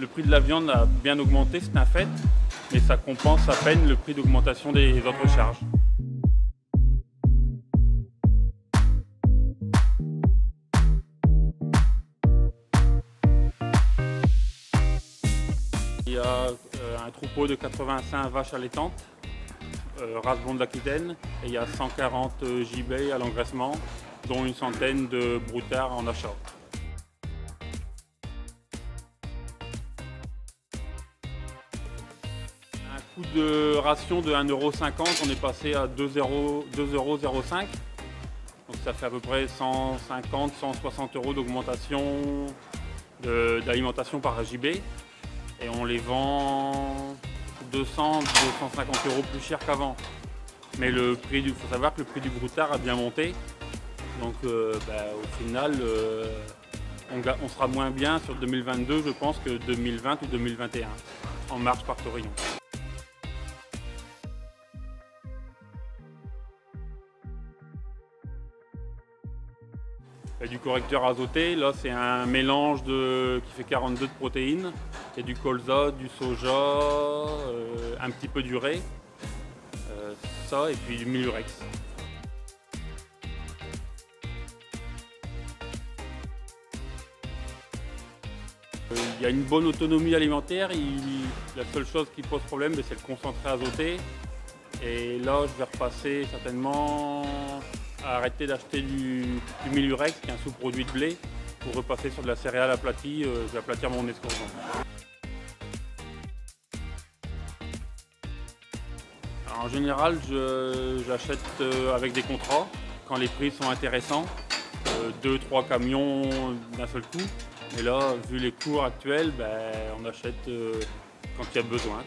Le prix de la viande a bien augmenté, c'est un fait, mais ça compense à peine le prix d'augmentation des autres charges. Il y a euh, un troupeau de 85 vaches allaitantes, euh, race blonde d'Aquitaine, et il y a 140 gibets à l'engraissement, dont une centaine de broutards en achat. De ration de 1,50€, on est passé à 2,05€. Donc ça fait à peu près 150, 160 euros d'augmentation d'alimentation par JB. Et on les vend 200, 250 euros plus cher qu'avant. Mais le prix du, faut savoir que le prix du broutard a bien monté. Donc euh, bah, au final, euh, on, sera moins bien sur 2022, je pense, que 2020 ou 2021 en marche par Torillon. Du correcteur azoté, là c'est un mélange de, qui fait 42 de protéines. Il y a du colza, du soja, euh, un petit peu d'urée, euh, ça et puis du milurex. Euh, il y a une bonne autonomie alimentaire. la seule chose qui pose problème, c'est le concentré azoté. Et là, je vais repasser certainement arrêter d'acheter du, du Milurex, qui est un sous-produit de blé, pour repasser sur de la céréale aplatie, euh, je vais aplatir mon escourgeon. En général, j'achète euh, avec des contrats quand les prix sont intéressants, euh, deux, trois camions d'un seul coup. Et là, vu les cours actuels, ben, on achète quand il y a besoin.